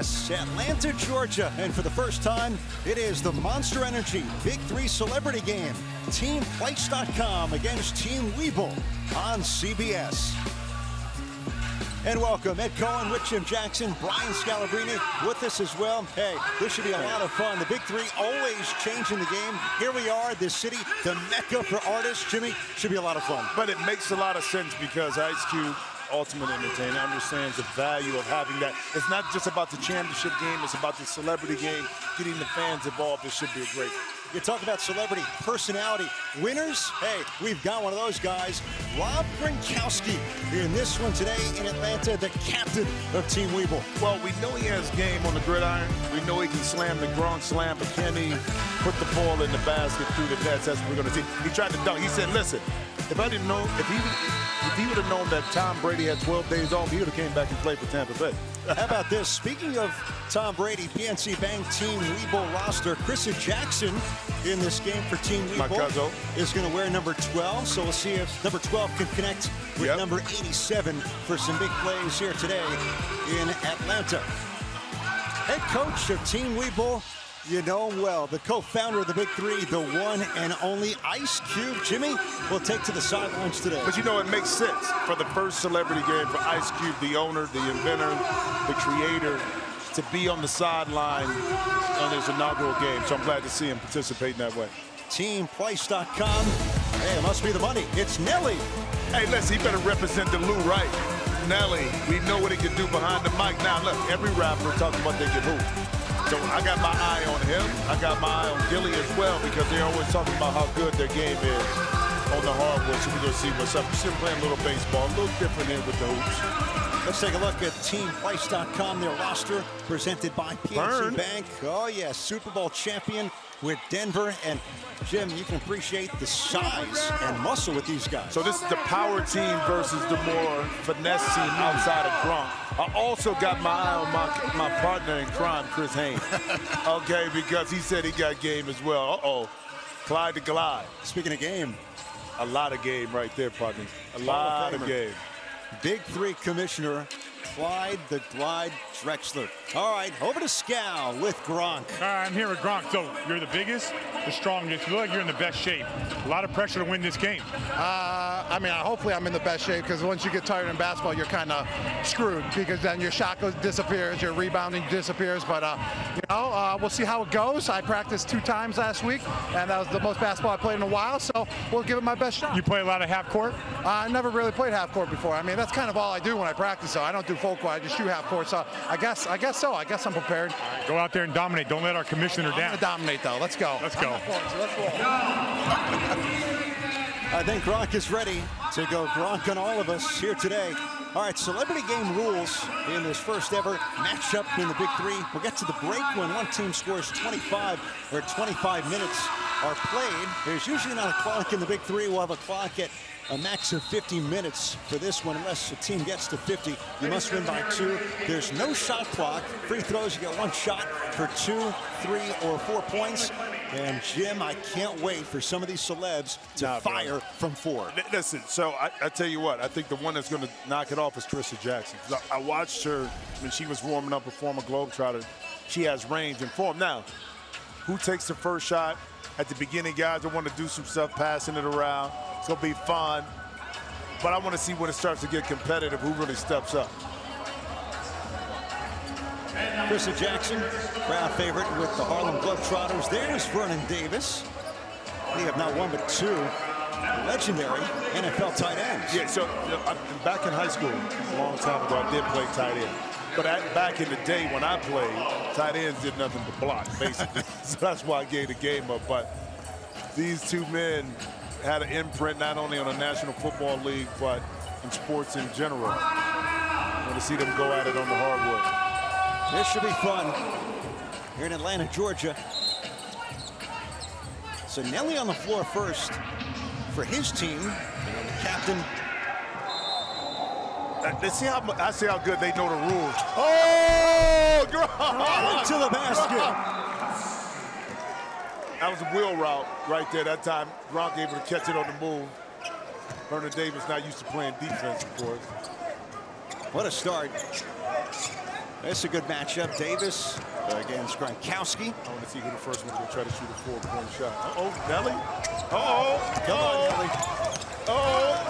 yes, Atlanta, Georgia. And for the first time, it is the Monster Energy Big Three Celebrity Game. TeamPrice.com against Team Webull on CBS. And welcome, Ed Cohen with Jim Jackson, Brian Scalabrine with us as well. Hey, this should be a lot of fun. The Big Three always changing the game. Here we are, this city, the mecca for artists. Jimmy, should be a lot of fun. But it makes a lot of sense because Ice Cube ultimate entertainer understands the value of having that. It's not just about the championship game, it's about the celebrity game, getting the fans involved. It should be a great you talk about celebrity, personality, winners. Hey, we've got one of those guys, Rob Gronkowski, in this one today in Atlanta, the captain of Team Webull. Well, we know he has game on the gridiron. We know he can slam the Gronk slam, but can he put the ball in the basket through the nets? That's what we're going to see. He tried to dunk. He said, listen, if I didn't know, if he if he would have known that Tom Brady had 12 days off, he would have came back and played for Tampa Bay. How about this? Speaking of Tom Brady, PNC Bank Team Webull roster, Chris Jackson in this game for Team Webull is going to wear number 12. So we'll see if number 12 can connect with yep. number 87 for some big plays here today in Atlanta. Head coach of Team Webull, you know him well. The co-founder of the Big Three, the one and only Ice Cube. Jimmy will take to the sidelines today. But you know, it makes sense for the first celebrity game for Ice Cube, the owner, the inventor, the creator, to be on the sideline on his inaugural game. So I'm glad to see him participate in that way. TeamPrice.com. Hey, it must be the money. It's Nelly. Hey, listen, he better represent the Lou right. Nelly, we know what he can do behind the mic. Now, look, every rapper talking about they can hoop. So I got my eye on him. I got my eye on Gillie as well because they're always talking about how good their game is on the hardwood. So we're going to see what's up. Still playing a little baseball, a little different here with the hoops. Let's take a look at TeamPrice.com, their roster presented by PNC. Bank. Oh, yes, yeah, Super Bowl champion with Denver. And Jim, you can appreciate the size and muscle with these guys. So this is the power team versus the more finesse team outside of Gronk. I also got my eye on my, my partner in crime, Chris Haynes. okay, because he said he got game as well. Uh-oh. Clyde the Glide. Speaking of game. A lot of game right there, partners. A lot of game. Big three commissioner Clyde the Glide Drexler. All right, over to Scal with Gronk. Uh, I'm here with Gronk. So you're the biggest, the strongest. You look like you're in the best shape. A lot of pressure to win this game. Uh, I mean, hopefully I'm in the best shape because once you get tired in basketball, you're kind of screwed because then your shot goes disappears, your rebounding disappears. But uh, you know, uh, we'll see how it goes. I practiced two times last week, and that was the most basketball I played in a while. So we'll give it my best shot. You play a lot of half court? Uh, I never really played half court before. I mean, that's kind of all I do when I practice. So I don't do full court. I just shoot half court. So I guess I guess so. I guess I'm prepared. Right, go out there and dominate. Don't let our commissioner I'm down. dominate though. Let's go. Let's go. Let's go. I think Gronk is ready to go Gronk on all of us here today. All right, celebrity game rules in this first ever matchup in the Big Three. We'll get to the break when one team scores 25 or 25 minutes are played. There's usually not a clock in the Big Three. We'll have a clock at a max of 50 minutes for this one. Unless the team gets to 50, you must win by two. There's no shot clock. Free throws, you get one shot for two, three, or four points. And Jim, I can't wait for some of these celebs to nah, fire bro. from four. Listen, so I, I, tell you what, I think the one that's going to knock it off is Crissa Jackson. I, I watched her when she was warming up a former Globetrotter. She has range and form. Now, who takes the first shot? At the beginning, guys, I want to do some stuff, passing it around. It's going to be fun. But I want to see when it starts to get competitive, who really steps up. Crissa Jackson, crowd favorite with the Harlem Globetrotters. There's Vernon Davis. We have not one but two legendary NFL tight ends. Yeah, so uh, back in high school, a long time ago, I did play tight end. But at, back in the day when I played, tight ends did nothing but block, basically. so that's why I gave the game up. But these two men had an imprint not only on the National Football League, but in sports in general. I want to see them go at it on the hardwood. This should be fun here in Atlanta, Georgia. So Nelly on the floor first for his team. And the captain. Uh, let's see how I see how good they know the rules. Oh, Gronk! to the basket. That was a wheel route right there that time. Gronk able to catch it on the move. Vernon Davis not used to playing defense, of course. What a start. That's a good matchup. Davis against Gronkowski. I want to see who the first one to try to shoot a four-point shot. Uh-oh, Nelly. Uh-oh. Come on, Uh-oh. Nelly. Uh-oh.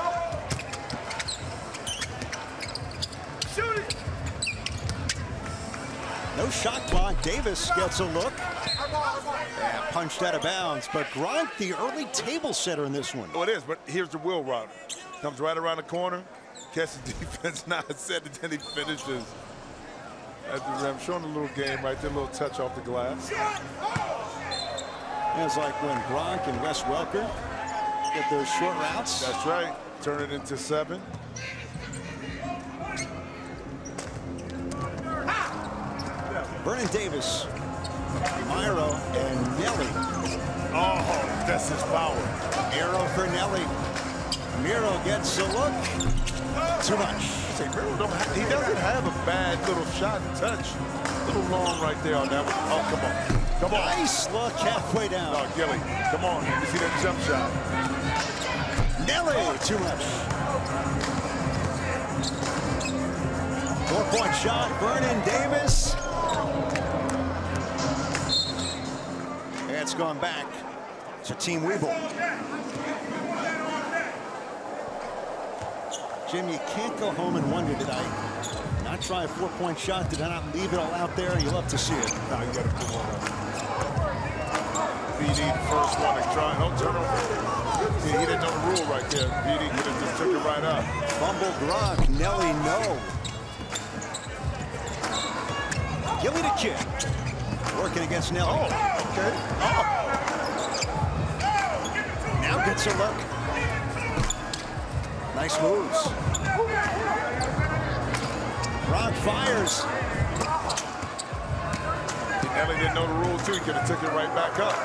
No shot clock. Davis gets a look. Yeah, punched out of bounds. But Gronk, the early table setter in this one. Oh, it is, but here's the wheel route. Comes right around the corner, catches defense, not set, and then he finishes at the rim. Showing a little game right there, a little touch off the glass. It's like when Gronk and Wes Welker get those short routes. That's right. Turn it into seven. Vernon Davis, Myro, and Nelly. Oh, that's his power. Arrow for Nelly. Miro gets a look. Too much. Say, Miro don't ha- he doesn't have a bad little shot and touch. A little long right there on that one. Oh, come on. Come on. Nice look halfway down. Oh, Gillie, come on. Me see that jump shot. Nelly, too much. Four-point shot, Vernon Davis. It's gone back to Team Webull. Jim, you can't go home and wonder, did I not try a four-point shot? Did I not leave it all out there? You love to see it. Now you got to put one up. BD first one to try. Oh, Don't turn over. He didn't know the rule right there. BD could have just took it right up. Fumble Gronk, Nelly no. Gillie the kick. Working against Nelly. Oh, okay. Oh, Now gets a look. Nice moves. Gronk fires. Nelly didn't know the rule too. He could have took it right back up.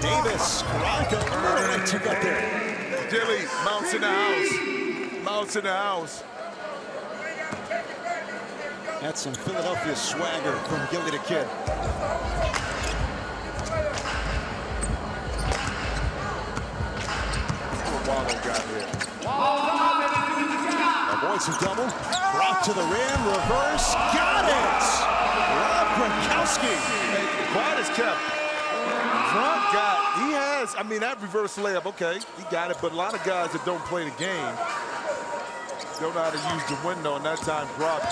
Davis, Gronk, a little late to get there. Gillie, mounts in the house. Mounts in the house. That's some Philadelphia swagger from Gillie the Kid. Wallo got here. Avoids a double. Rock to the rim, reverse, got it! Rob Gronkowski. Quiet as kept. Drunk got, he has, I mean, that reverse layup, okay, he got it, but a lot of guys that don't play the game don't know how to use the window, and that time Gronk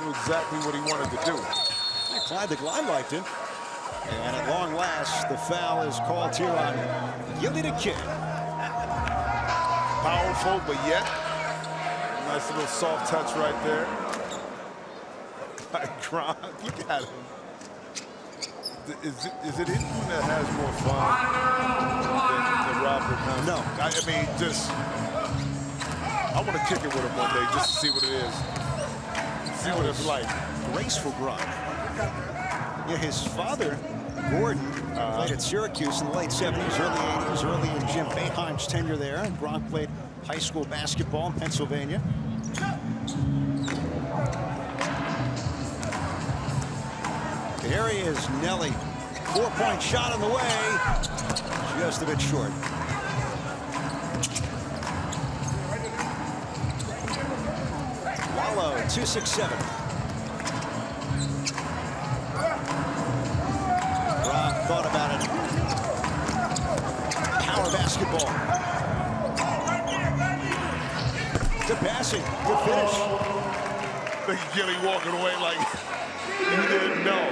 knew exactly what he wanted to do. Yeah, Clyde the Glide liked it. And at long last, the foul is called here on Gillie the Kid. Powerful, but yet, nice little soft touch right there. By Gronk, look at him. Is it, is it anyone that has more fun than, than Robert Hunt? No. I, I mean, just, I want to kick it with him one day just to see what it is. See what it's like. Graceful Gronk. Yeah, his father, Gordon, uh, played at Syracuse in the late 70s, early 80s, early in Jim Boeheim's tenure there. Gronk played high school basketball in Pennsylvania. Here he is, Nelly. Four-point shot on the way. Just a bit short. 267. Gronk thought about it. Power basketball. Good passing. Good finish. Look at Gillie walking away like he didn't know.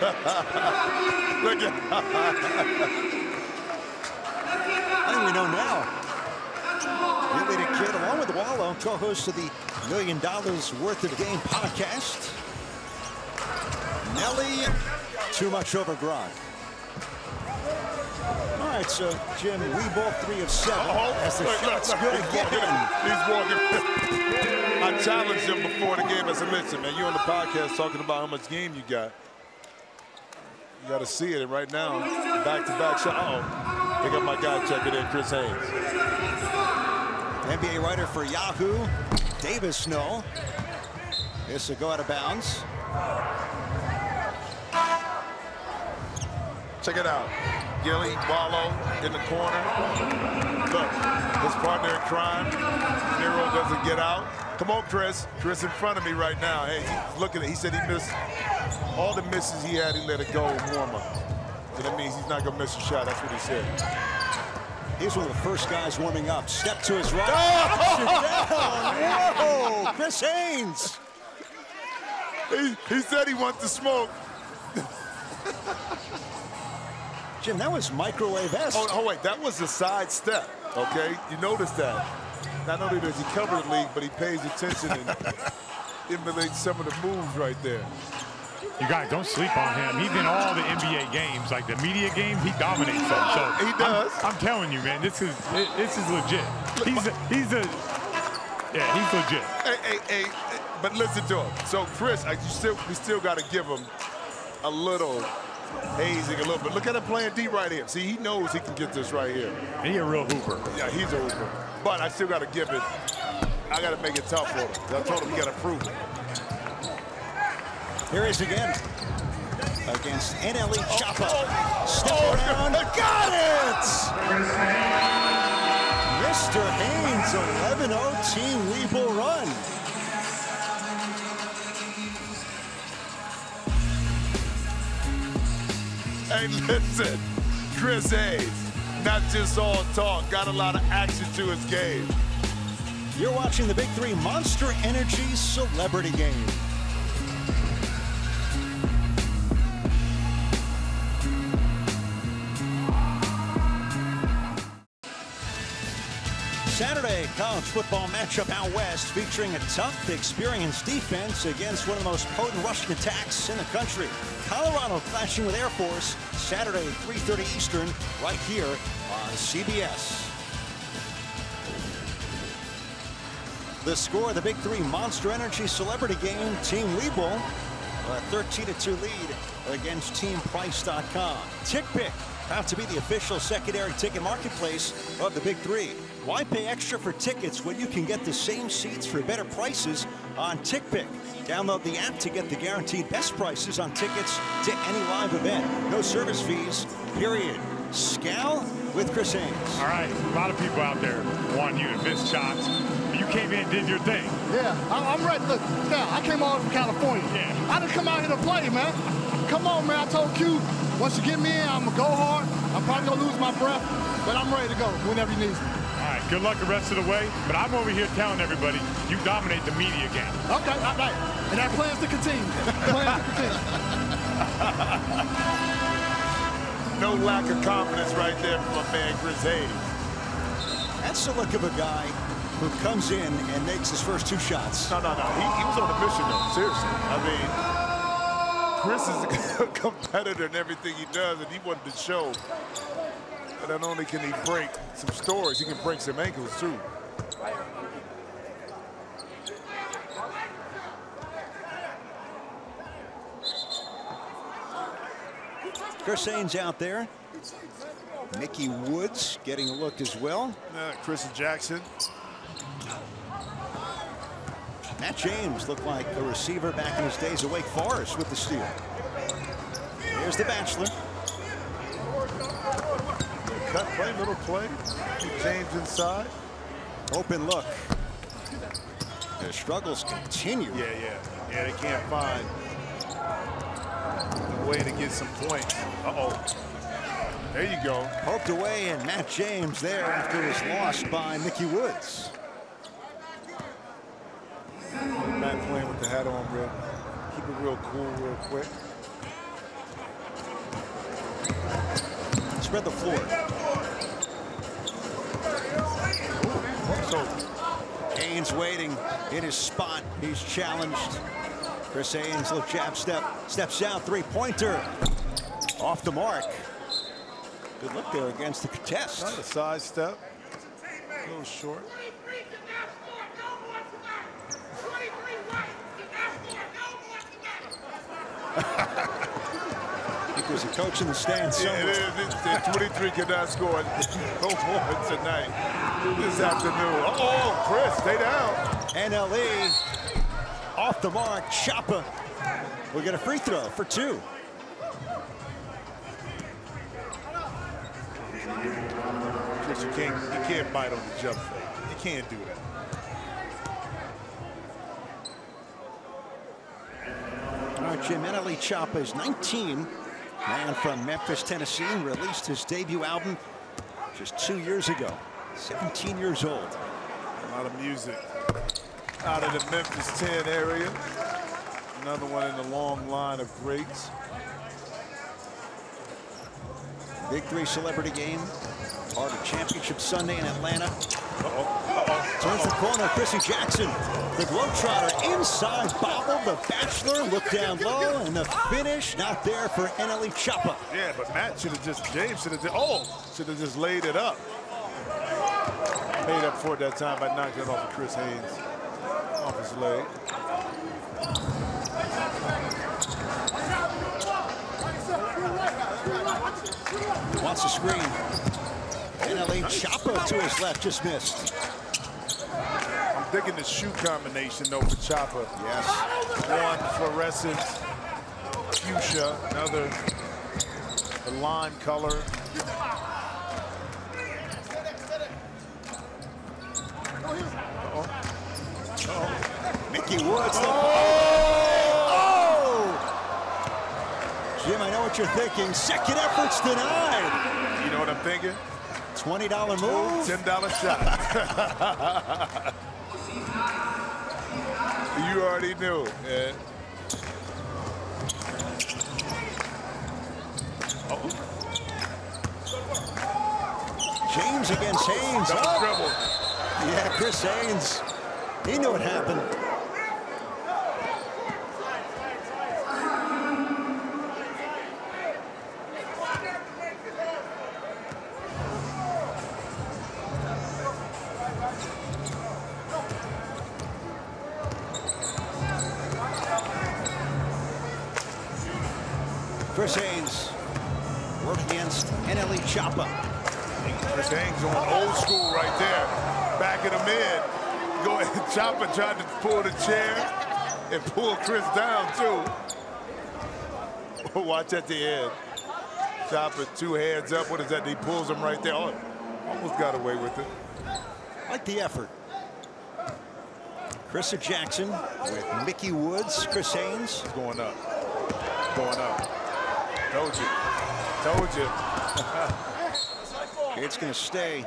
Look at I think we know now. Gillie the Kid, along with Wallo, co-host of the Million Dollars Worth of Game podcast. Nelly, too much over Gronk. All right, so Jim, we both three of seven. Oh, oh as the look, shots look, he's again. walking. He's walking. I challenged him before the game. I said, listen, man, you on the podcast talking about how much game you got. You got to see it. And right now, back-to-back shot. They got my guy checking in, Chris Haynes. NBA writer for Yahoo, Davis Snow. This will go out of bounds. Check it out. Gillie, Wallo in the corner. Look, his partner in crime. Nero doesn't get out. Come on, Chris. Chris in front of me right now. Hey, look at it. He said he missed all the misses he had. He let it go in warm up. So that means he's not going to miss a shot. That's what he said. He's one of the first guys warming up. Step to his right. Oh! Whoa! Chris Haynes. He, he said he wants to smoke. Jim, that was microwave-esque. Oh, oh, wait, that was a side step, okay? You notice that. Not only does he cover the league, but he pays attention and emulates some of the moves right there. You guys don't sleep on him. He's in all the NBA games, like the media games. He dominates them. So He does. I'm, I'm telling you, man, this is this is legit. He's a, he's a yeah, he's legit. Hey, hey, hey, but listen to him. So Chris, I, you still, we still got to give him a little hazing, a little bit. Look at him playing D right here. See, he knows he can get this right here. He a real hooper. Yeah, he's a hooper. But I still got to give it. I got to make it tough for him. I told him he got to prove it. Here he is again. Against NLE Choppa. Oh, oh, Step oh, around. Got it! Mr. Haynes, 11-0 Team Webull run. Hey, listen, Chris Haynes, not just all talk, got a lot of action to his game. You're watching the Big Three Monster Energy Celebrity Game. College football matchup out west featuring a tough, experienced defense against one of the most potent rushing attacks in the country. Colorado clashing with Air Force Saturday 3.30 Eastern right here on CBS. The score, of the Big Three Monster Energy Celebrity Game, Team Webull, a 13-2 lead against TeamPrice.com. TickPick, proud to be the official secondary ticket marketplace of the Big Three. Why pay extra for tickets when you can get the same seats for better prices on TickPick? Download the app to get the guaranteed best prices on tickets to any live event. No service fees, period. Scal with Chris Haynes. All right, a lot of people out there want you to miss shots. You came in and did your thing. Yeah, I, I'm ready. Look, now I came all from California. Yeah. I didn't come out here to play, man. Come on, man. I told Q, once you get me in, I'm gonna go hard. I'm probably gonna lose my breath, but I'm ready to go whenever you need me. All right, good luck the rest of the way. But I'm over here telling everybody you dominate the media game. Okay, all right. And that plans to continue. plans to continue. No lack of confidence right there from my man Chris Haynes. That's the look of a guy who comes in and makes his first two shots. No, no, no. He, he was on a mission, though. Seriously. I mean, Chris is a competitor in everything he does, and he wanted to show that not only can he break some stories, he can break some ankles, too. Chris Haynes out there. Mickey Woods getting a look as well. Uh, Chris Jackson. Matt James looked like a receiver back in his days at Wake Forest with the steal. Here's the Bachelor. Cut play, little play. James inside. Open look. Their struggles continue. Yeah, yeah. Yeah, they can't find a way to get some points. Uh-oh. There you go. Poked away, and Matt James there after his loss by Mickey Woods. Matt playing with the hat on, real. Keep it real cool, real quick. Spread the floor. So Haynes waiting in his spot. He's challenged. Chris Haynes, little jab step, steps out, three-pointer. Off the mark. Good look there against the contest. not step. A little short. I think there's a coach in the stands Yeah, it somewhere. is. It's- it's 23 cannot score no more tonight, this afternoon. Oh, Chris, stay down. NLE off the mark. Choppa will get a free throw for two. Chris, you can't, you can't bite on the jump fake. You can't do that. All right, Jim NLE Choppa is 19. Man from Memphis, Tennessee, released his debut album just two years ago. 17 years old. A lot of music out of the Memphis 10 area. Another one in the long line of greats. Big three celebrity game. Part of Championship Sunday in Atlanta. Uh -oh. Turns the corner, Chrissy Jackson. The Globetrotter inside bobble. The Bachelor looked down low, and the finish not there for NLE Choppa. Yeah, but Matt should have just, James should have, oh, should have just laid it up. Made up for it that time by knocking it off of Chris Haynes off his leg. Wants a screen. NLE Choppa to his left, just missed. Digging the shoe combination though for Choppa. Yes. One fluorescent fuchsia, another the lime color. Uh -oh. Uh -oh. Mickey Woods. Oh! oh! Jim, I know what you're thinking. Second effort's denied. You know what I'm thinking? $20 move. $10 shot. you already knew. Yeah. -oh. James against Haynes. Oh. Dribble. Yeah, Chris Haynes. He knew what happened. Chris down too. Watch at the end. Choppa two hands up. What is that? He pulls him right there. Oh, almost got away with it. Like the effort. Chris Jackson with Mickey Woods. Chris Haynes. Going up. Going up. Told you. Told you. it's going to stay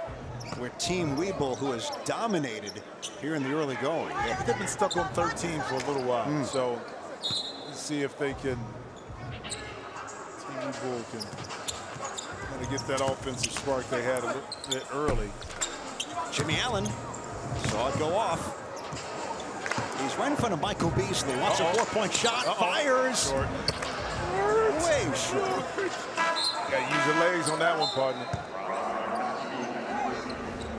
with Team Webull, who has dominated here in the early going. Yeah, they've been stuck on 13 for a little while. Mm. So let's see if they can, Team Webull can kind of get that offensive spark they had a little bit early. Jimmy Allen saw it go off. He's right in front of Michael Beasley. Wants uh -oh. a four-point shot. Uh -oh. Fires. Short. Way short. Got to use your legs on that one, partner.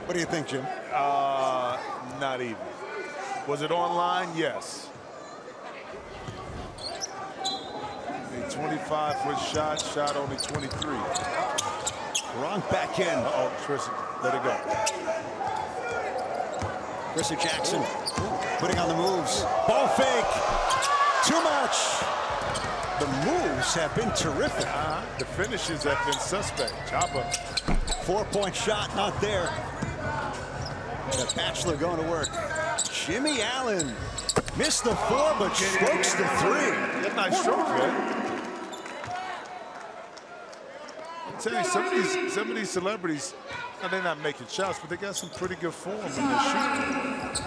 What do you think, Jim? Uh, not even. Was it online? Yes. A 25-foot shot, shot only 23. Wrong back in. Uh-oh, Tristan, let it go. Crissa Jackson putting on the moves. Ball fake. Too much. The moves have been terrific. Uh -huh. The finishes have been suspect. Choppa. Four-point shot, not there. The Bachelor going to work. Jimmy Allen missed the four, but strokes the three. That's nice stroke, man. I'm telling you, some of these, some of these celebrities, now they're not making shots, but they got some pretty good form when they're shooting.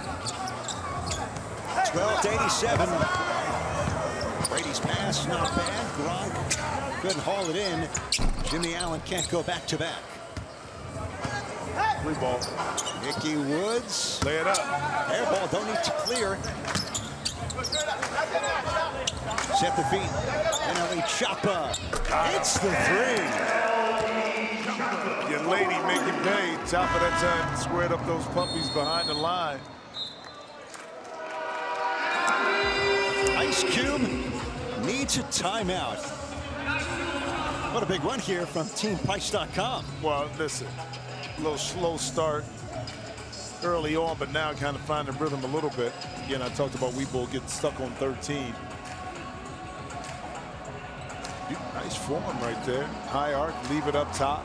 12 to 87. Brady's pass, not bad. Gronk couldn't haul it in. Jimmy Allen can't go back to back. Free ball. Mickey Woods. Lay it up. Air ball, don't need to clear. Set the feet. NLE Choppa. It's the three. Your lady making pay. Top of that time squared up those puppies behind the line. Ice Cube needs a timeout. What a big one here from TeamPrice.com. Well, listen, little slow start early on, but now kind of finding rhythm a little bit. Again, I talked about Webull getting stuck on 13. Nice form right there. High arc, leave it up top.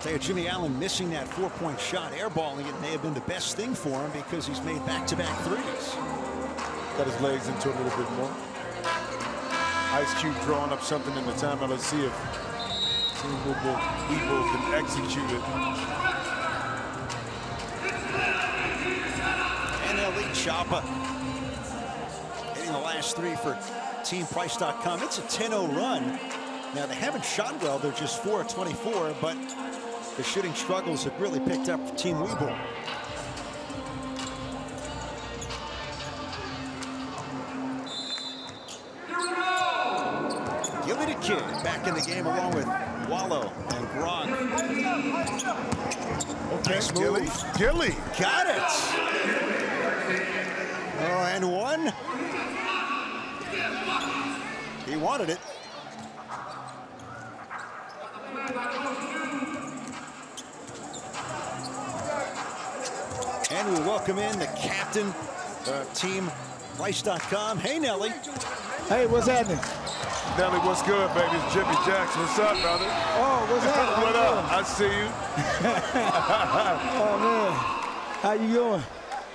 Tell you, Jimmy Allen missing that four-point shot, airballing it may have been the best thing for him because he's made back-to-back threes. Got his legs into a little bit more. Ice Cube drawing up something in the timeout. Let's see if Webull, Webull can execute it. And NLE Choppa hitting the last three for TeamPrice.com. It's a 10-0 run. Now, they haven't shot well. They're just 4 24, but the shooting struggles have really picked up for Team Webull. Gillie the Kid back in the game along with Wallo and Gronk. Okay, Nice Gillie. move. Gillie. Got it. Oh, and one. He wanted it. And we welcome in the captain of Team Price.com. Hey, Nelly. Hey, what's happening? Nelly, what's good, baby? It's Jimmy Jackson. What's up, brother? Oh, what's happening? what up? I see you. Oh man, how you doing?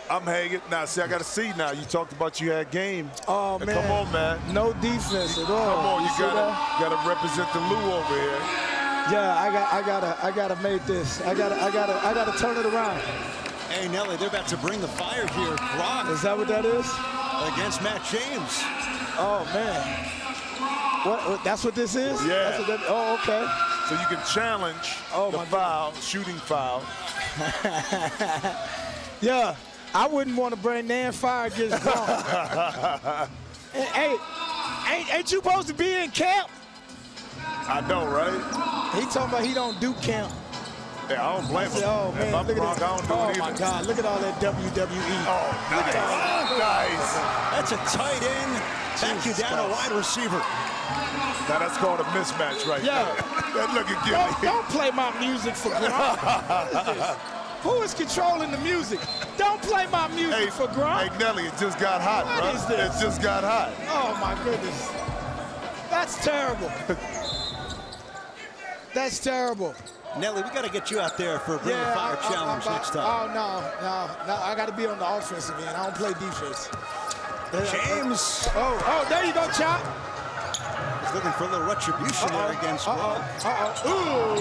I'm hanging. Now, see, I got to see now. You talked about you had game. Oh Now, man, Come on, man. No defense at all. Come on, you see gotta gotta represent the Lou over here. Yeah, I got, I gotta, I gotta make this. I gotta, I gotta, I gotta turn it around. Hey, Nelly, they're about to bring the fire here. Gronk Is that what that is? against Matt James. Oh man, what? what that's what this is? Yeah. That's what that, oh, okay. So you can challenge Oh, the foul, shooting foul. Yeah, I wouldn't want to bring Nan Fire against hey, hey, ain't, ain't you supposed to be in camp? I know, right? He talking about he don't do camp. Yeah, I don't blame him. oh man, look at don't do Oh my either. God, look at all that WWE. Oh, nice. nice. That's a tight end. Back you down a wide receiver. Now that's called a mismatch right Yeah. there. that look at Don't, don't play my music for Gronk. This? Who is controlling the music? Don't play my music Hey, for Gronk. hey, Nelly, it just got hot, What bro. is this? It just got hot. Oh my goodness. That's terrible. That's terrible. Nelly, we got to get you out there for a Bring the Fire I- I- challenge I'm next time. Oh no, no, no! I got to be on the offensive end. I don't play defense. James Oh, oh, there you go, Chop. He's looking for a little retribution there against Gronk. Uh oh. Ooh.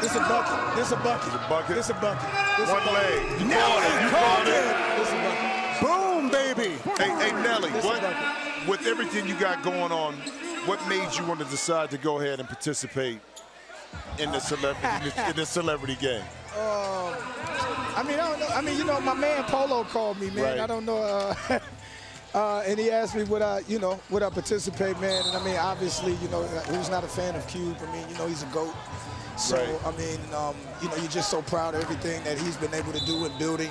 This a bucket. This a bucket. a bucket? This a bucket. This One a bucket. leg. You Nelly called it. You called called it. it. This a bucket. Boom, baby. Hey, hey, Nelly, This what, with everything you got going on, what made you want to decide to go ahead and participate in the celebrity in the celebrity game? I mean, I don't know. I mean, you know, my man Polo called me, man. Right. I don't know. Uh, uh, and he asked me would I, you know, would I participate, man? And I mean, obviously, you know, who's not a fan of Cube? I mean, you know, he's a goat. So Right. I mean, um, you know, you're just so proud of everything that he's been able to do in building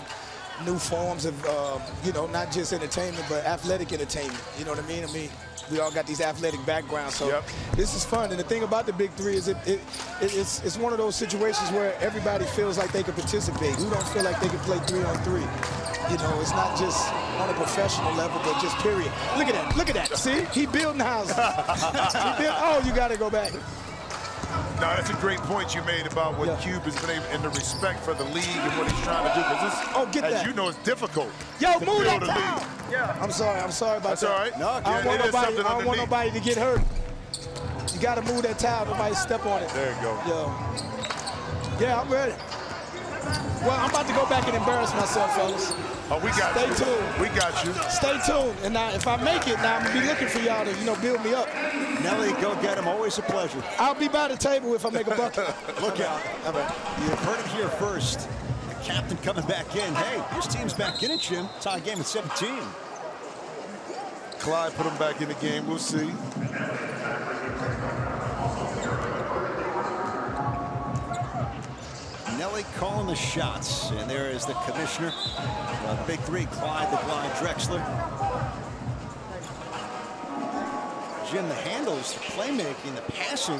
new forms of, um, you know, not just entertainment but athletic entertainment. You know what I mean? I mean, we all got these athletic backgrounds, so Yep. this is fun. And the thing about the Big Three is it, it, it it's it's one of those situations where everybody feels like they can participate. Who don't feel like they can play three on three? You know, it's not just on a professional level, but just period. Look at that! Look at that! See, he building houses. he build, oh, you got to go back. No, that's a great point you made about what Yeah. Cube has been able and the respect for the league and what he's trying to do. Because this, Oh, get as that. you know, it's difficult. Yo, move that league. Yeah. I'm sorry. I'm sorry about That's that. all right. No, I don't want nobody. I don't want nobody to get hurt. You got to move that towel. Nobody step on it. There you go. Yo. Yeah, I'm ready. Well, I'm about to go back and embarrass myself, fellas. Oh, we got Stay you. tuned. We got you. Stay tuned. And now, if I make it, now I'm gonna be looking for y'all to, you know, build me up. Nelly, go get him. Always a pleasure. I'll be by the table if I make a bucket. Look out. You've heard it here first. Captain coming back in. Hey, his team's back in it, Jim. Tie game at 17. Clyde put him back in the game. We'll see. Nelly calling the shots. And there is the commissioner. Uh, big three, Clyde the Glide Drexler. Jim, the handles, the playmaking, the passing,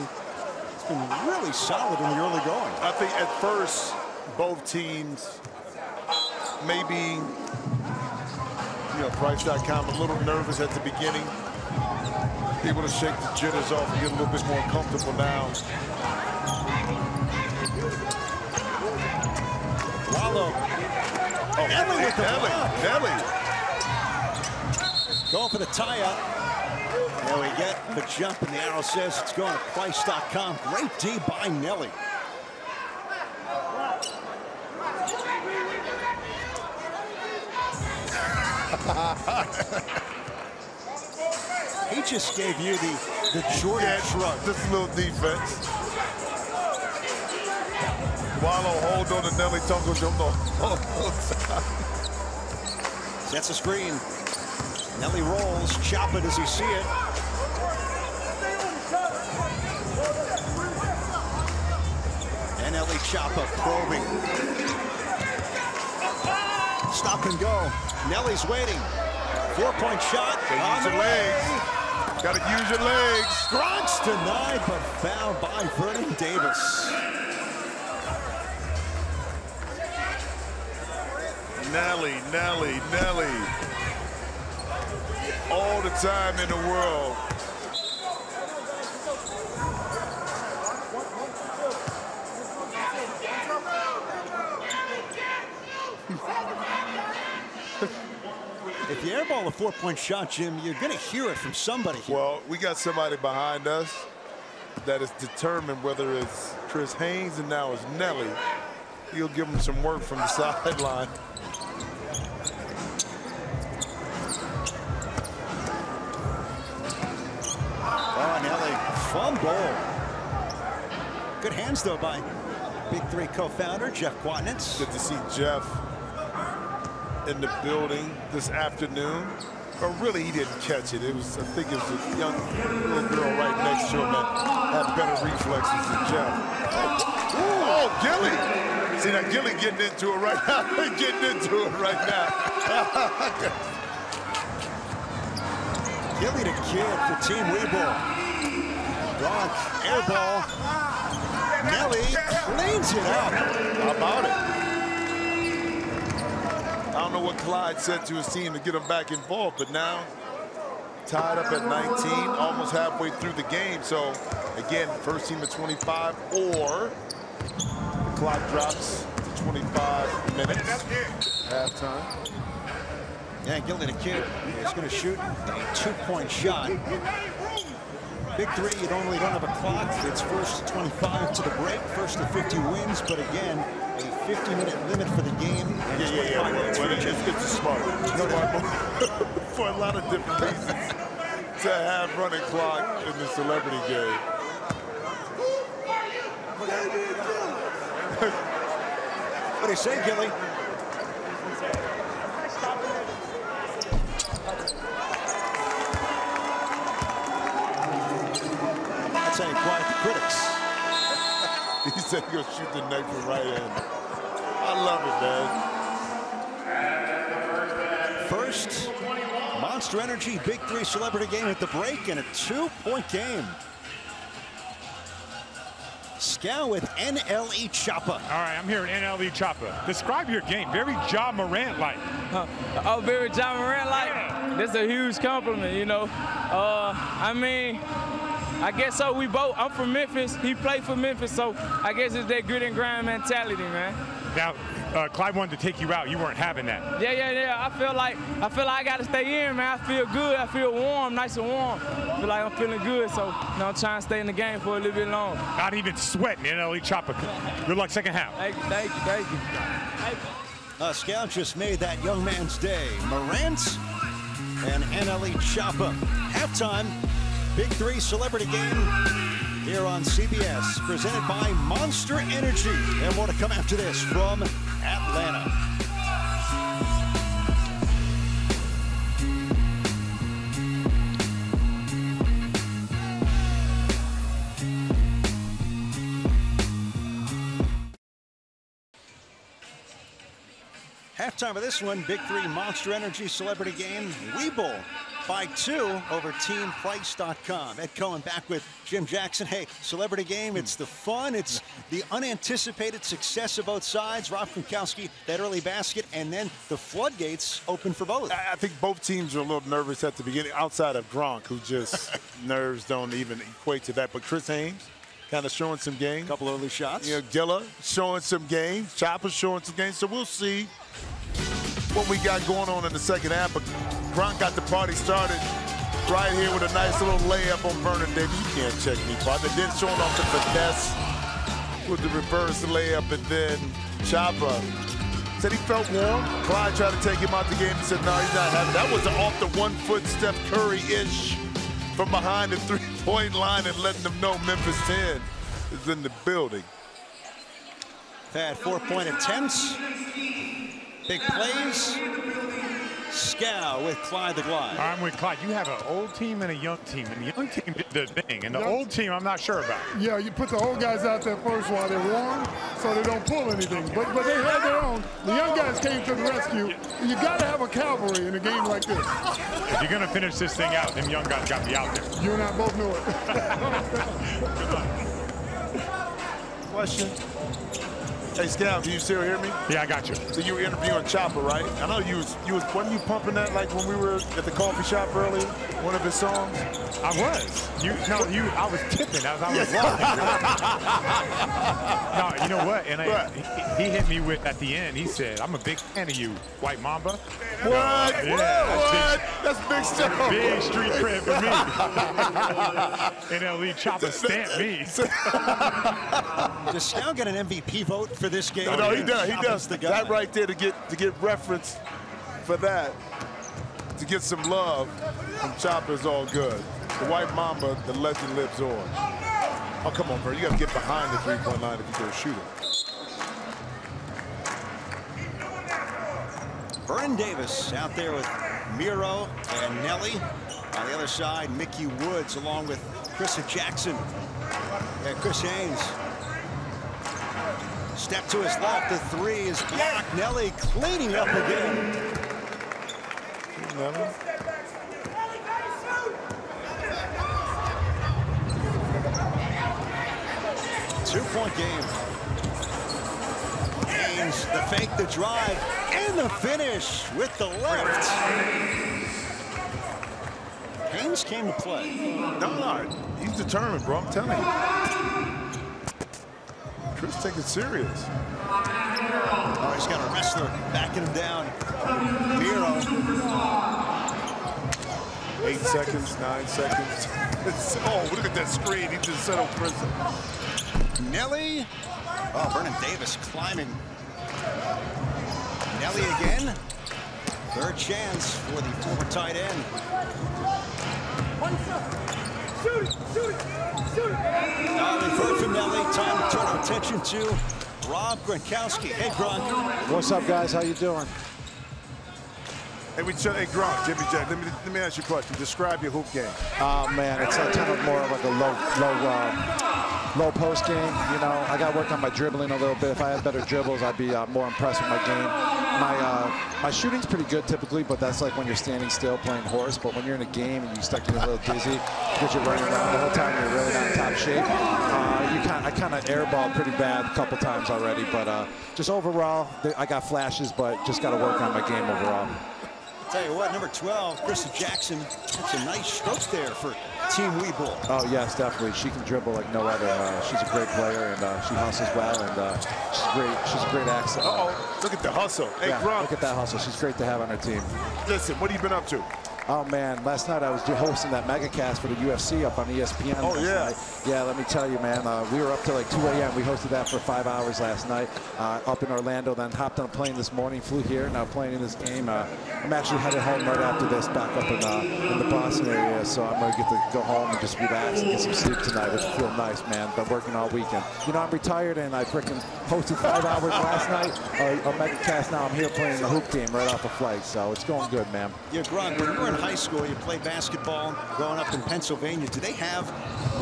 it's been really solid in the early going. I think at first, both teams maybe, you know, Price.com a little nervous at the beginning. Able to shake the jitters off and get a little bit more comfortable now. Wallo. Oh, Nelly with the Nelly, Nelly. Going for the tie-up. There we get the jump, and the arrow says it's going to Price.com. Great D by Nelly. he just gave you the, the Jordan Yeah, shrug. Just a little defense. Wallo hold on to Nelly Tongo jumped on. Sets a screen. Nelly rolls. Chop it does he see it? And Nelly Choppa probing. Stop and go. Nelly's waiting. Four-point shot. Gotta on use the your way. legs. Gotta use your legs. Gronk's denied, but fouled by Vernon Davis. Nelly, Nelly, Nelly. All the time in the world. Airball a four-point shot, Jim, you're going to hear it from somebody here. Well, we got somebody behind us that is determined whether it's Chris Haynes and now it's Nelly. He'll give him some work from the sideline. Ah, oh, Nelly, fumble. Good hands, though, by Big Three co-founder Jeff Kwatinetz. Good to see Jeff in the building this afternoon. But really, he didn't catch it. It was, I think it was a young little girl right next to him that had better reflexes than Jeff. Oh, Gillie. See, now Gillie getting into it right now. getting into it right now. Gillie the kid for Team Webull. Gronk, air ball. Nelly cleans it up. How about it? I don't know what Clyde said to his team to get him back involved, but now tied up at 19, almost halfway through the game. So again, first team at 25, or the clock drops to 25 minutes. Halftime. Yeah, Gillie the kid is going to shoot a two-point shot. Big three, you normally don't have a clock. It's first to 25 to the break, first to 50 wins, but again, a 50-minute limit for the game. Yeah, yeah, yeah. Well, well, it's, it's a smart, smart for a lot of different reasons to have running clock in the celebrity game. What do you say, Gillie? That's how you quiet the critics. He said he'll shoot the neck for right hand. I love it, man. First, Monster Energy Big Three Celebrity Game at the break and a two-point game. Scal with NLE Choppa. All right, I'm here at NLE Choppa. Describe your game. Very Ja Morant-like. Oh, very Ja Morant, like, that's a huge compliment, you know. Uh, I mean, I guess so. We both, I'm from Memphis. He played for Memphis, so I guess it's that grit and grind mentality, man. Now, uh, Clyde wanted to take you out. You weren't having that. Yeah, yeah, yeah. I feel like I feel like I gotta stay in, man. I feel good. I feel warm, nice and warm. I feel like I'm feeling good, so you know, I'm trying to stay in the game for a little bit longer. Not even sweating NLE Choppa. Good luck second half. Thank you, thank you, thank you. Thank you. Uh, Scout just made that young man's day. Morant and NLE Choppa. Halftime, Big Three Celebrity Game here on CBS, presented by Monster Energy. And more to come after this from Atlanta. Halftime of this one, Big Three Monster Energy Celebrity Game. Webull by two over TeamPrice.com. Ed Cohen back with Jim Jackson. Hey, Celebrity Game, it's the fun, it's the unanticipated success of both sides. Rob Gronkowski, that early basket, and then the floodgates open for both. I think both teams are a little nervous at the beginning, outside of Gronk, who just nerves don't even equate to that. But Chris Haynes, kind of showing some game. A Couple early shots. You know, Gilla showing some game. Choppa showing some game. So we'll see what we got going on in the second half. But Gronk got the party started right here with a nice little layup on Vernon Davis. You can't check me, partner. Then showing off the finesse with the reverse layup. And then Choppa said he felt warm. Clyde tried to take him out the game. He said, no, he's not having it. That was off the one-foot Steph Curry-ish from behind the three-point line and letting them know Memphis 10 is in the building. Had four-point attempts. Big plays. Scal with Clyde the Glide. I'm with Clyde. You have an old team and a young team, and the young team did the thing, and the old team I'm not sure about. Yeah, you put the old guys out there first while they're warm, so they don't pull anything. But but they had their own. The young guys came to the rescue. You got to have a cavalry in a game like this. If you're gonna finish this thing out, them young guys got to be out there. You and I both know it. Question. Hey, Scal, can you still hear me? Yeah, I got you. So you were interviewing Choppa, right? I know you was, you was, wasn't you pumping that like when we were at the coffee shop earlier? One of his songs? I was. You no, you. I was tipping as I was walking. no, you know what? And I, he, he hit me with at the end. He said, "I'm a big fan of you, White Mamba." What? Yeah, what? that's That's big stuff. Big street cred for me. NLE Choppa stamped me. Does Scal get an MVP vote for this game? No, no, he does. He does. The guy. That right there to get to get reference for that, to get some love from Choppa is all good. The White Mamba, the legend lives on. Oh, come on, bro. You got to get behind the three-point line if you're going to shoot it. Vernon Davis out there with Miro and Nelly. On the other side, Mickey Woods along with Chris Jackson and Chris Haynes. Step to his left, the three is blocked. Nelly cleaning up again. Two-point game. Haynes, the fake, the drive, and the finish with the left. Haynes came to play. No, he's determined, bro. I'm telling you. Chris take it serious. Oh, he's got a wrestler backing him down. Miro. Eight seconds, nine seconds. Oh, look at that screen. He just settled Chris. Nelly. Oh, Vernon Davis climbing. Nelly again. Third chance for the former tight end. Now we've heard from Nelly. Time to turn our attention to Rob Gronkowski. Hey, Gronk. What's up, guys? How you doing? Hey, we hey, Gronk, Jimmy Jack. Let me let me ask you a question. Describe your hoop game. Oh man, it's a kind of more of like a low, low, uh, low post game. You know, I got to work on my dribbling a little bit. If I had better dribbles, I'd be uh, more impressed with my game. My uh, my shooting's pretty good typically, but that's like when you're standing still playing horse. But when you're in a game and you start getting a little dizzy because you're running around the whole time, you're really not in top shape. Uh, you kind, I kind of airballed pretty bad a couple times already, but uh, just overall, I got flashes, but just got to work on my game overall. Tell you what, number 12, Chris Jackson. That's a nice stroke there for Team Webull. Oh, yes, definitely. She can dribble like no other. Uh, she's a great player, and uh, she hustles well, and uh, she's great. She's a great accent. Uh-oh, look at the hustle. Hey, yeah, Gronk, look at that hustle. She's great to have on her team. listen, what have you been up to? Oh man, last night I was hosting that megacast for the UFC up on ESPN. Oh, last yeah. night. Yeah, let me tell you, man, uh, we were up till like 2 a.m. We hosted that for five hours last night uh, up in Orlando. Then hopped on a plane this morning, flew here. Now playing in this game. Uh, I'm actually headed home right after this, back up in, uh, in the Boston area. So I'm gonna get to go home and just relax and get some sleep tonight, which feel nice, man. Been working all weekend. You know, I'm retired and I freaking hosted five hours last night. Uh, a megacast now. I'm here playing the hoop game right off a flight, so it's going good, man. Yeah, when you were in high school, you played basketball growing up in Pennsylvania. Do they have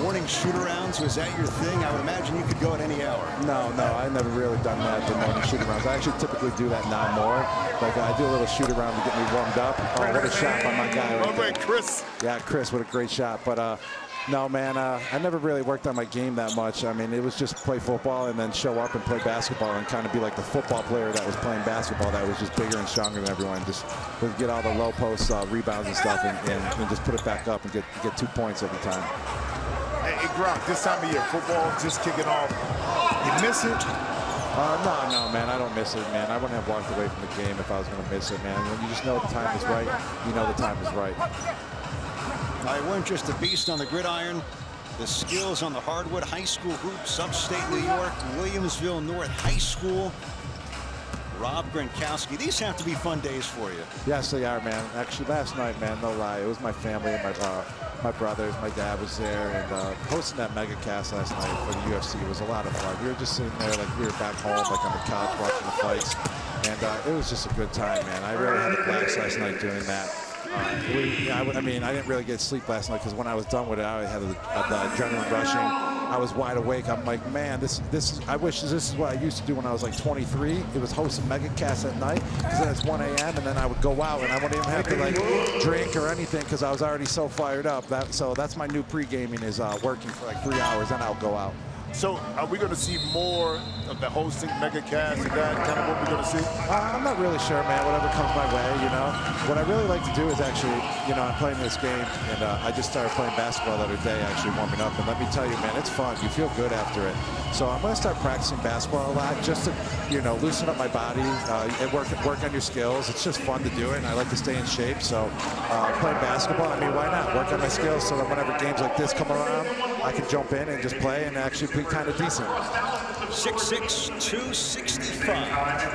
morning shoot-arounds? Was that your thing? I would imagine you could go at any hour. No, no, I never really done that, the morning shoot arounds. I actually typically do that now more. Like I do a little shoot around to get me warmed up. Oh, what a shot by my guy All right there. right, Chris. Yeah, Chris, what a great shot. But uh, no, man, uh, I never really worked on my game that much. I mean, it was just play football and then show up and play basketball and kind of be like the football player that was playing basketball that was just bigger and stronger than everyone. Just would get all the low post uh, rebounds and stuff and, and, and just put it back up and get get two points every time. Hey, hey, Gronk, this time of year, football just kicking off. You miss it? Uh, no, no, man, I don't miss it, man. I wouldn't have walked away from the game if I was going to miss it, man. When you just know the time is right, you know the time is right. I weren't just a beast on the gridiron. The skills on the hardwood high school hoops, upstate New York, Williamsville North High School. Rob Gronkowski, these have to be fun days for you. Yes, they are, man. Actually, last night, man, no lie, it was my family, and my uh, my brothers, my dad was there, and uh, hosting that mega cast last night for the UFC was a lot of fun. We were just sitting there like we were back home, like on the couch watching the fights, and uh, it was just a good time, man. I really had a blast last night doing that. We, I, I, mean, I didn't really get sleep last night because when I was done with it, I had the, adrenaline rushing. I was wide awake. I'm like, man, this, this is, I wish this is what I used to do when I was like 23. It was hosting MegaCast at night because then it's 1 a.m. and then I would go out and I wouldn't even have to like drink or anything because I was already so fired up. That, so that's my new pre-gaming is uh, working for like three hours, then I'll go out. So are we going to see more of the hosting megacast? Is that kind of what we're going to see? Uh, I'm not really sure, man. Whatever comes my way, you know. What I really like to do is actually, you know, I'm playing this game, and uh, I just started playing basketball the other day, actually warming up. And let me tell you, man, it's fun. You feel good after it. So I'm going to start practicing basketball a lot, just to, you know, loosen up my body uh, and work work on your skills. It's just fun to do it, and I like to stay in shape. So uh, playing basketball, I mean, why not work on my skills so that whenever games like this come around, I can jump in and just play and actually be kind of decent. 6'6", 265.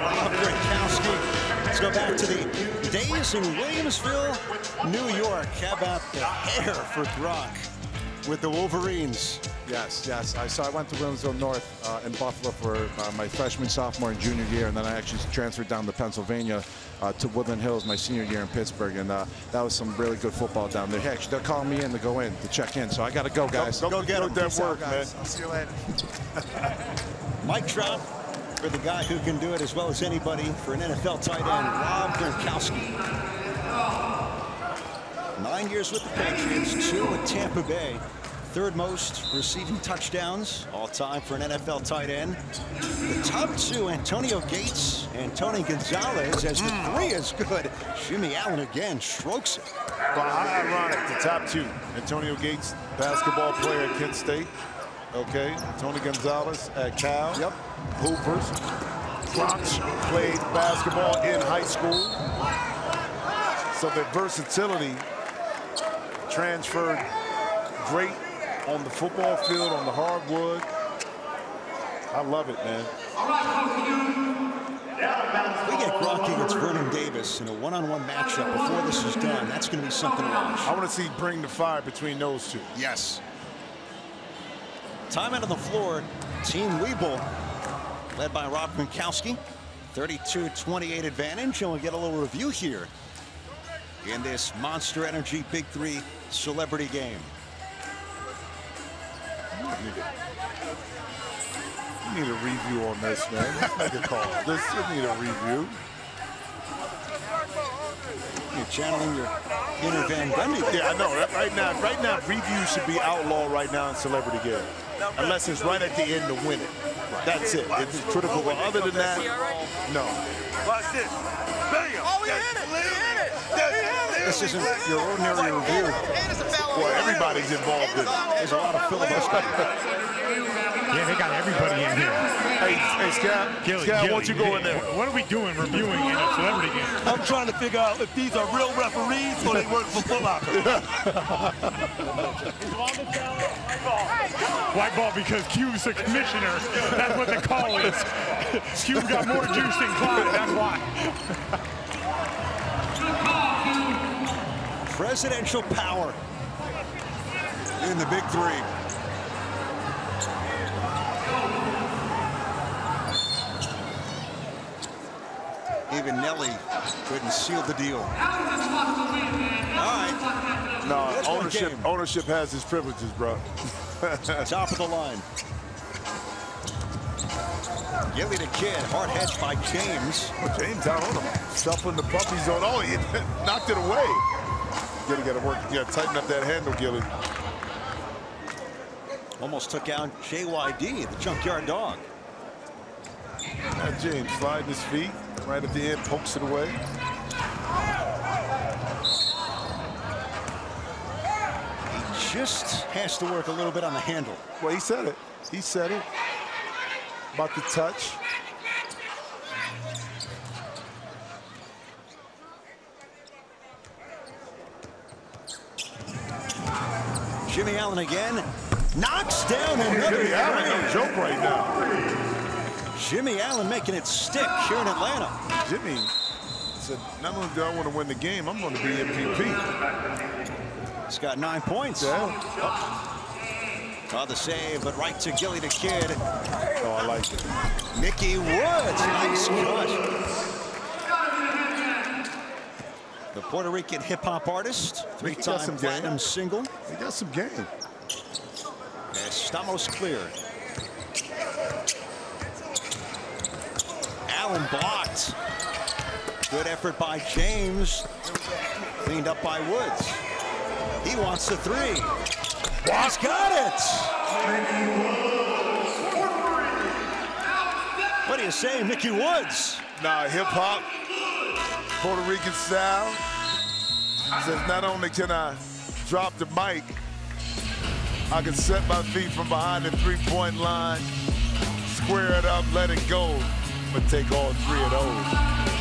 Rob Gronkowski. Let's go back to the days in Williamsville, New York. How about the hair for Gronk with the Wolverines? Yes, yes. I, so I went to Williamsville North uh, in Buffalo for uh, my freshman, sophomore, and junior year, and then I actually transferred down to Pennsylvania uh, to Woodland Hills my senior year in Pittsburgh, and uh, that was some really good football down there. Actually, they're calling me in to go in to check in, so I got to go, guys. Go, go, go get them. That work, man. I'll see you later. Mike Trout for the guy who can do it as well as anybody for an NFL tight end, Rob Gronkowski. Nine years with the Patriots, two with Tampa Bay. Third most receiving touchdowns all time for an NFL tight end. The top two, Antonio Gates and Tony Gonzalez, as the three is good. Jimmy Allen again strokes it. How ironic, the top two. Antonio Gates, basketball player at Kent State. Okay, Tony Gonzalez at Cal. Yep. Hoopers. Gronk played basketball in high school. So the versatility transferred great on the football field, on the hardwood. I love it, man. We get Gronk against Vernon Davis in a one-on-one -on -one matchup before this is done. That's going to be something to watch. I want to see bring the fire between those two. Yes. Time out on the floor. Team Webull, led by Rob Gronkowski. 32-28 advantage, and we'll get a little review here in this Monster Energy Big Three celebrity game. You need a review on this, man. Let's make a call. This you need a review. You're channeling your inner Van Gundy. Yeah, I know. Right now, right now, review should be outlawed right now in celebrity game, unless it's right at the end to win it. That's it. It's critical. But other than that, no. Watch this. Bam! Oh, he hit it! He hit it! This isn't your ordinary review. Well, everybody's involved in it. There's a lot of filibuster. Yeah, they got everybody in here. Hey, hey, Scal. Gillie, Scal, Gillie, why don't you go in there? What are we doing reviewing in a celebrity game? I'm trying to figure out if these are real referees or they work for Foot Locker. White ball because Cube's the commissioner. That's what the call is. Cube got more juice than Clyde, that's why. Presidential power in the Big Three. Even Nelly couldn't seal the deal. All right. No, That's ownership ownership has its privileges, bro. Top of the line. Gillie the kid, hard hedge by James. Oh, James out on him. Stuffing the puppy zone. Oh, he knocked it away. Gillie got to work. You got to tighten up that handle, Gillie. Almost took out JYD, the junkyard dog. Now James sliding his feet right at the end, pokes it away. He just has to work a little bit on the handle. Well, he said it. He said it about the touch. Jimmy Allen again. Knocks down another Jimmy Allen, joke right now. Jimmy Allen making it stick here in Atlanta. Jimmy said, not only do I want to win the game, I'm going to be MVP. He's got nine points. Yeah. Oh, the save, but right to Gillie the Kid. Oh, I like it. Mickey Woods, nice cut. The Puerto Rican hip-hop artist, Mickey got three-time some game. platinum single. He got some game. Estamos clear. Allen blocked. Good effort by James. Cleaned up by Woods. He wants the three. He's got it. What do you say, Mickey Woods? Nah, hip hop, Puerto Rican style. Says not only can I drop the mic, I can set my feet from behind the three-point line, square it up, let it go, but take all three of those.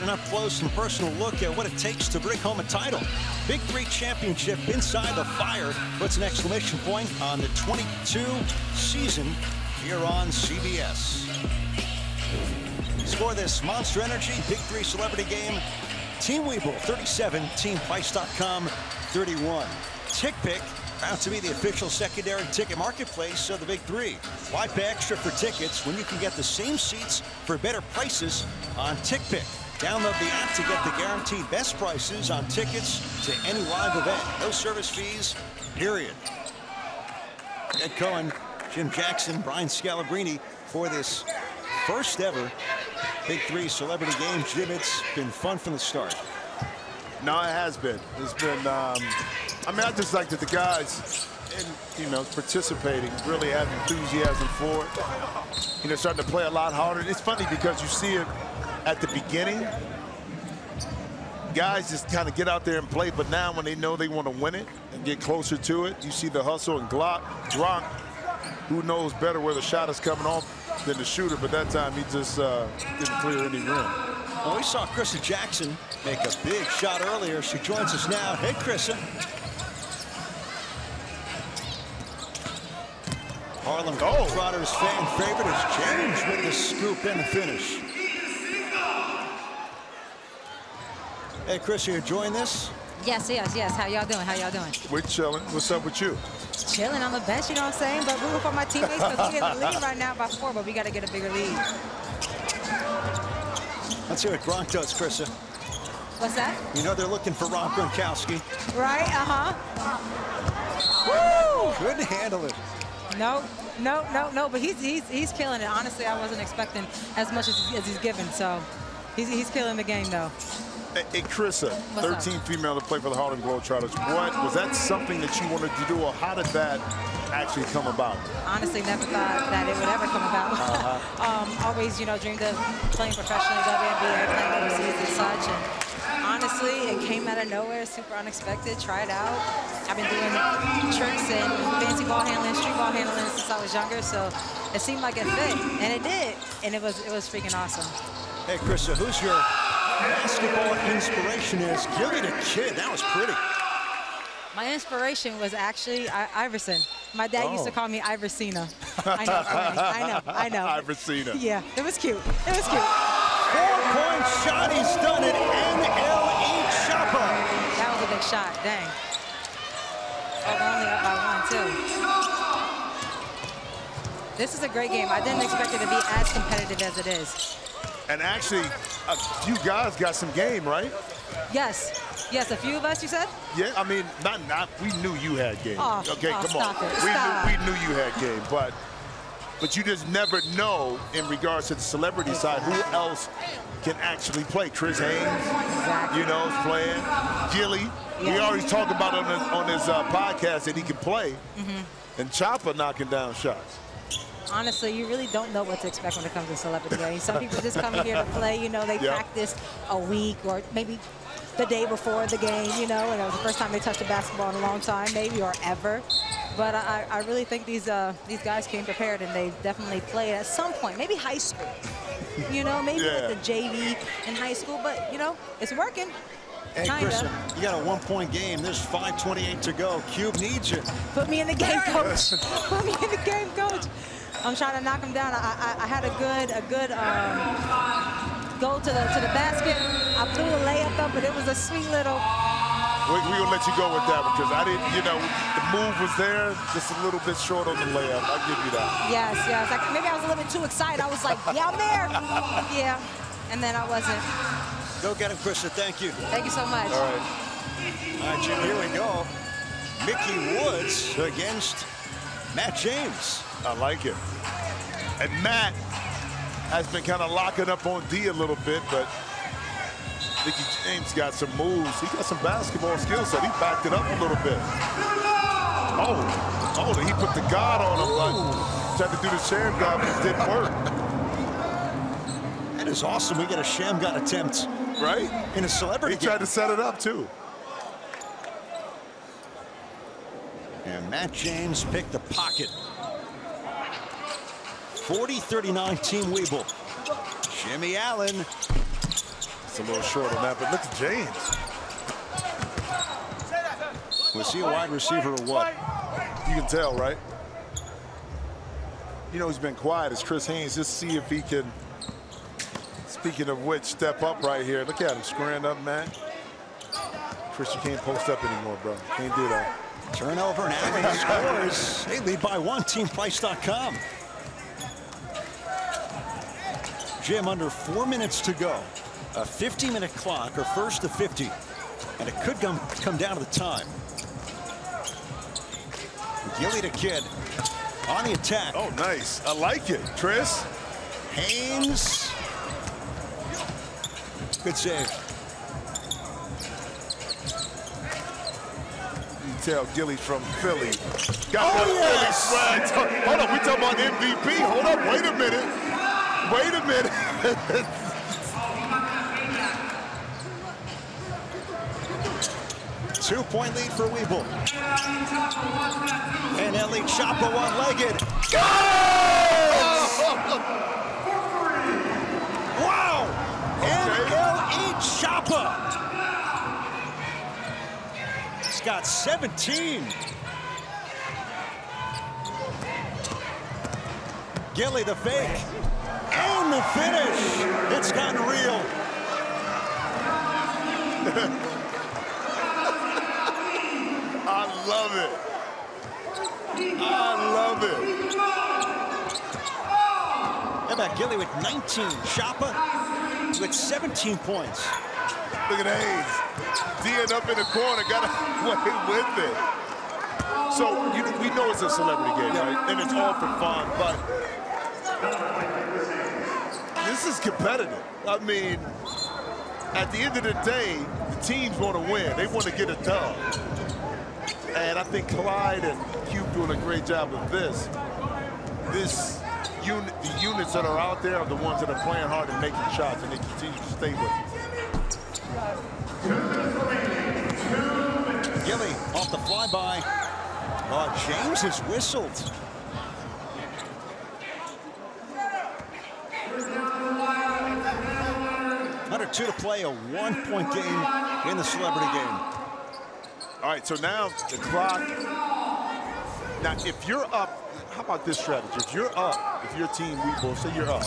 Get an up-close and personal look at what it takes to bring home a title. Big Three Championship inside the fire puts an exclamation point on the 22 season here on CBS. Score this Monster Energy Big Three Celebrity Game. Team Webull 37, TeamPrice.com 31. TickPick proud to be the official secondary ticket marketplace of the Big Three. Why pay extra for tickets when you can get the same seats for better prices on Tick Pick? Download the app to get the guaranteed best prices on tickets to any live event. No service fees, period. Ed Cohen, Jim Jackson, Brian Scalabrine for this first ever Big Three Celebrity Game. Jim, it's been fun from the start. No, it has been. It's been, um, I mean, I just like that the guys, and, you know, participating, really have enthusiasm for it. You know, starting to play a lot harder. It's funny because you see it at the beginning. Guys just kind of get out there and play, but now when they know they want to win it and get closer to it, you see the hustle and Glock, Gronk, who knows better where the shot is coming off than the shooter, but that time he just uh, didn't clear any rim. Well, we saw Crissa Jackson make a big shot earlier. She joins us now. Hey, Krista. Harlem Globetrotters fan favorite is James with the scoop and the finish. Hey, Chris, you enjoying this? Yes, yes, yes. How y'all doing? How y'all doing? We're chilling. What's up with you? Chilling on the bench, you know what I'm saying? But rooting for my teammates because we in the lead right now by four, but we got to get a bigger lead. Let's see what Gronk does, Crissa. What's that? You know they're looking for Rob Gronkowski. Right? Uh-huh. Woo! Couldn't handle it. No, no, no, no. But he's he's he's killing it. Honestly, I wasn't expecting as much as, as he's given. So he's he's killing the game though. Hey, Crissa, What's up? 13 female to play for the Harlem Globetrotters. What was that something that you wanted to do, or how did that actually come about? Honestly, never thought that it would ever come about. um, always, you know, dreamed of playing professionally, WNBA, playing overseas and such. And honestly, it came out of nowhere, super unexpected. Try it out. I've been doing tricks and fancy ball handling, street ball handling since I was younger, so it seemed like it fit, and it did, and it was it was freaking awesome. Hey, Crissa, who's your basketball inspiration is Gillie a Kid. That was pretty. My inspiration was actually I Iverson. My dad used to Oh. call me Iversina. I know. I know, I know. Iversina. Yeah, it was cute. It was cute. Four-point shot. He's done it. NLE Choppa. That was a big shot. Dang. Oh, we're only up by one, too. This is a great game. I didn't expect it to be as competitive as it is. And actually, a few guys got some game, right? Yes. Yes, a few of us, you said? Yeah, I mean, not not. We knew you had game. Oh, okay, oh, come on. We knew we knew you had game, but but you just never know in regards to the celebrity side who else can actually play. Chris Haynes, you know, is playing. Gillie, He already talked about on his, on his uh, podcast that he can play. Mhm. And Choppa knocking down shots. Honestly, you really don't know what to expect when it comes to celebrity games. Some people just come here to play. You know, they Yeah. practice a week or maybe the day before the game. You know, and it was the first time they touched a basketball in a long time, maybe or ever. But I, I really think these uh, these guys came prepared, and they definitely played at some point, maybe high school. You know, maybe Yeah. with the JV in high school, but you know, it's working. Hey, Kinda. Kristen, you got a one-point game. There's 5.28 to go. Cube needs you. Put me in the game, coach. Put me in the game, coach. I'm trying to knock him down. I, I, I had a good, a good um, go to the to the basket. I blew the layup up, but it was a sweet little. We, we gonna let you go with that because I didn't, you know, the move was there, just a little bit short on the layup. I'll give you that. Yes, yes. Like maybe I was a little bit too excited. I was like, yeah, I'm there. Yeah, and then I wasn't. Go get him, Kristen. Thank you. Thank you so much. All right. All right, Jim, here we go. Mickey Woods against Matt James. I like it. And Matt has been kind of locking up on D a little bit, but Mickey James got some moves. He got some basketball skill set. He backed it up a little bit. Oh, oh, he put the guard on him, but tried to do the Shammgod, but it didn't work. That is awesome. We get a Shammgod attempt. Right? In a celebrity He tried to set it up, too. And Matt James picked the pocket. 40-39 Team Webull. Jimmy Allen. It's a little short on that, but look at James. Was he a wide receiver or what? You can tell, right? You know, he's been quiet as Chris Haynes. Just see if he can, speaking of which, step up right here. Look at him squaring up, man. Chris, you can't post up anymore, bro. Can't do that. Turnover and Allen scores. They lead by one, teamprice.com. Jim, under four minutes to go. A 50-minute clock, or first to 50. And it could come, come down to the time. Gillie to Kid. On the attack. Oh, nice. I like it. Tris. Haynes. Good save. You tell Gillie's from Philly. Got Oh, the yes. Hold on, we talking about MVP. Hold up, wait a minute. Wait a minute. Two-point lead for Webull. And NLE Choppa one-legged. Wow! N.L.E. Choppa. He's got 17. Gillie the fake. The finish. It's gotten real. I love it. I love it. How about Gillie with 19? Choppa with 17 points. Look at Haynes. D'ing up in the corner, got away with it. So you, we know it's a celebrity game, right? And it's all for fun, but this is competitive. I mean, at the end of the day, the teams want to win. They want to get a dub. And I think Clyde and Cube doing a great job of this. This unit, the units that are out there are the ones that are playing hard and making shots, and they continue to stay with it. Gillie off the flyby. Oh, James has whistled. Two to play, a one-point game in the celebrity game. All right, so now the clock. Now, if you're up, how about this strategy? If you're up, if your team, we will say you're up,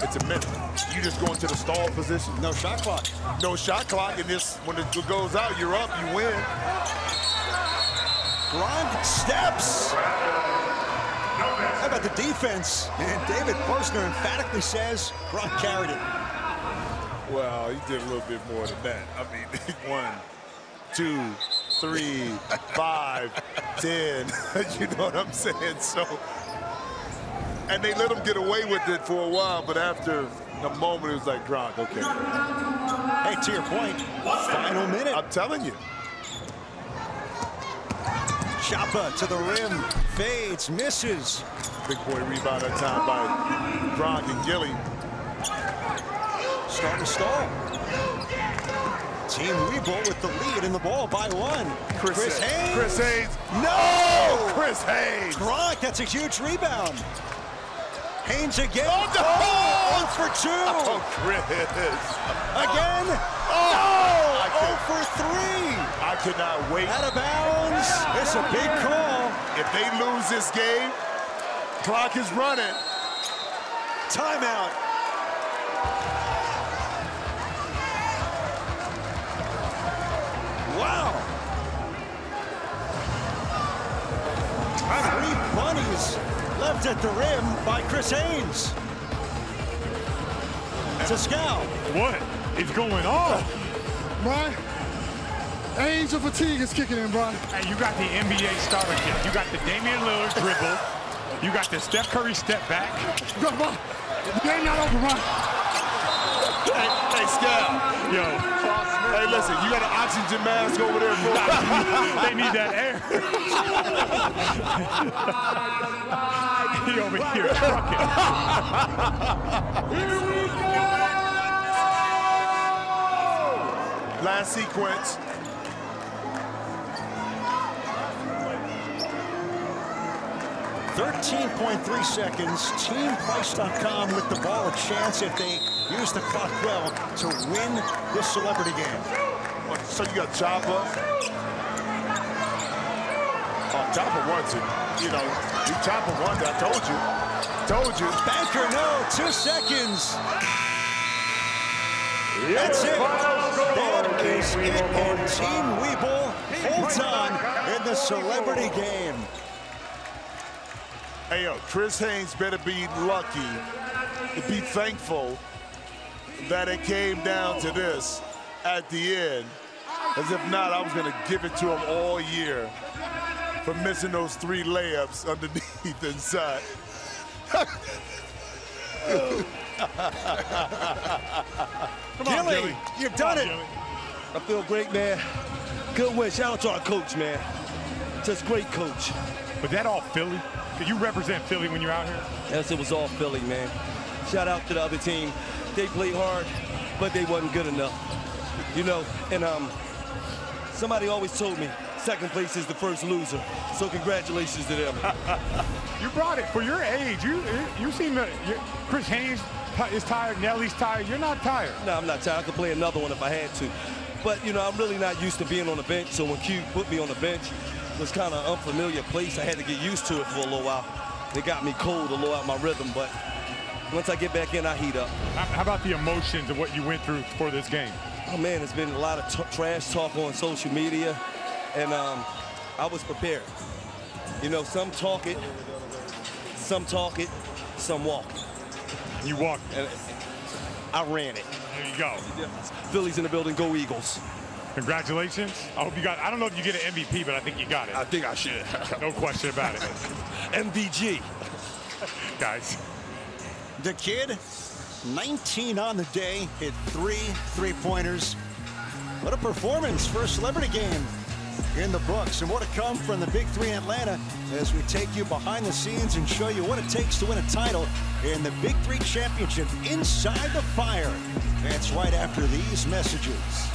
it's a minute. You just go into the stall position. No shot clock. No shot clock, and this when it goes out, you're up, you win. Gronk steps. How about the defense? And David Posner emphatically says Gronk carried it. Well, he did a little bit more than that. I mean, one, two, three, five, ten. you know what I'm saying? So, and they let him get away with it for a while, but after a moment, it was like Gronk, okay. Hey, to your point, final minute. I'm telling you. Choppa to the rim, fades, misses. Big boy rebound that time by Gronk and Gillie. Start to stall. Team Webull with the lead in the ball by one. Chris, Chris Haynes. Chris Haynes. No! Oh, Chris Haynes. Gronk, that's a huge rebound. Haynes again. Oh, no! Oh, for two. Oh, Chris. Again. Oh, no! I Oh, could- for three. I could not wait. Out of bounds. It's a big call. If they lose this game, clock is running. Timeout. Wow. Three bunnies left at the rim by Chris Haynes. To Scal. What is going on? Brian, age of fatigue is kicking in, Brian. Hey, you got the NBA starter kit. You got the Damian Lillard dribble. You got the Steph Curry step back. Go, Brian. The game not over, Brian. Hey, hey, Scal. Yo, Hey, listen, you got an oxygen mask over there for they need that air. he over here trucking. last sequence. Thirteen point three seconds. TeamPrice.com with the ball a chance if they use the clock well to win this celebrity game. So you got Choppa. Oh, Choppa wants it. You know, Choppa wants it. I told you. Told you. Banker, no, two seconds. That's it. That is it. And Team Webull holds on in the celebrity game. Hey, yo, Chris Haynes better be lucky to be thankful that it came down to this at the end. As if not, I was going to give it to him all year for missing those three layups underneath inside. Come on, Gillie, Gillie. you've Come on, done it. Gillie. I feel great, man. Good win. Shout out to our coach, man. Just great coach. But that all Philly? Cause you represent Philly when you're out here. Yes, it was all Philly, man. Shout out to the other team. They played hard, but they wasn't good enough. You know, and um, somebody always told me second place is the first loser. So congratulations to them. You brought it for your age. You you seem to. you Chris Haynes is tired. Nelly's tired. You're not tired. no, I'm not tired. I could play another one if I had to. But, you know, I'm really not used to being on the bench. So when Q put me on the bench, it was kind of unfamiliar place. I had to get used to it for a little while. It got me cold a little out my rhythm. But once I get back in, I heat up. How, how about the emotions of what you went through for this game? Oh man, there's been a lot of t- trash talk on social media, and um, I was prepared. You know, some talk it, some talk it, some walk it. You walked. And I ran it. There you go. Phillies in the building, go Eagles. Congratulations. I hope you got. I don't know if you get an MVP, but I think you got it. I think I should. No question about it, MVG. guys. The kid, 19 on the day, hit three three-pointers. What a performance for a celebrity game in the books. And more to come from the Big Three Atlanta as we take you behind the scenes and show you what it takes to win a title in the Big Three Championship inside the fire. That's right after these messages.